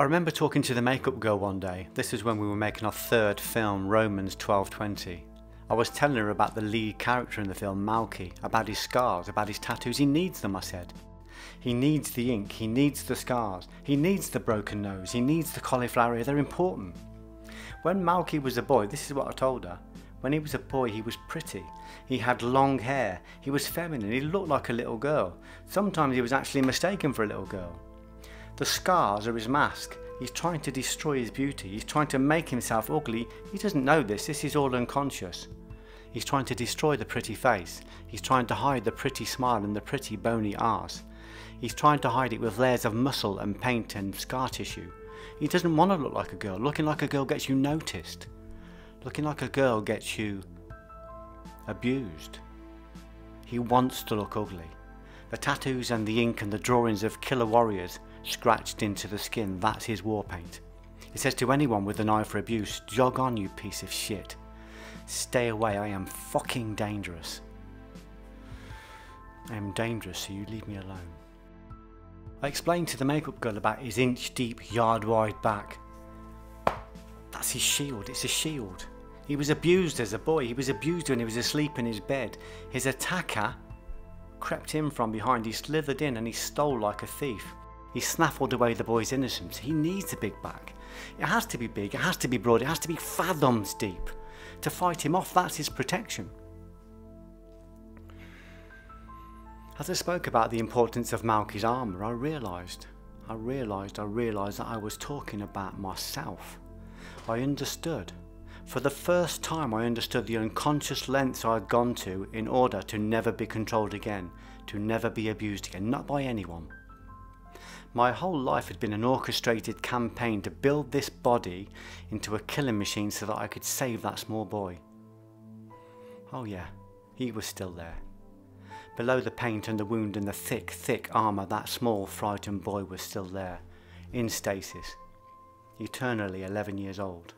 I remember talking to the makeup girl one day. This is when we were making our third film, Romans 1220. I was telling her about the lead character in the film, Malky, about his scars, about his tattoos. He needs them, I said. He needs the ink, he needs the scars, he needs the broken nose, he needs the cauliflower ear, they're important. When Malky was a boy, this is what I told her. When he was a boy, he was pretty. He had long hair, he was feminine, he looked like a little girl. Sometimes he was actually mistaken for a little girl. The scars are his mask. He's trying to destroy his beauty. He's trying to make himself ugly. He doesn't know this. This is all unconscious. He's trying to destroy the pretty face. He's trying to hide the pretty smile and the pretty bony arse. He's trying to hide it with layers of muscle and paint and scar tissue. He doesn't want to look like a girl. Looking like a girl gets you noticed. Looking like a girl gets you abused. He wants to look ugly. The tattoos and the ink and the drawings of killer warriors scratched into the skin, that's his war paint. It says to anyone with an eye for abuse, jog on you piece of shit. Stay away, I am fucking dangerous. I am dangerous, so you leave me alone. I explained to the makeup girl about his inch deep, yard wide back. That's his shield, it's a shield. He was abused as a boy, he was abused when he was asleep in his bed. His attacker crept in from behind, he slithered in and he stole like a thief. He snaffled away the boy's innocence. He needs a big back. It has to be big, it has to be broad, it has to be fathoms deep. To fight him off, that's his protection. As I spoke about the importance of Malky's armour, I realised, I realised, I realised that I was talking about myself. I understood. For the first time I understood the unconscious lengths I had gone to in order to never be controlled again, to never be abused again, not by anyone. My whole life had been an orchestrated campaign to build this body into a killing machine so that I could save that small boy. Oh yeah, he was still there. Below the paint and the wound and the thick, thick armour, that small, frightened boy was still there, in stasis, eternally 11 years old.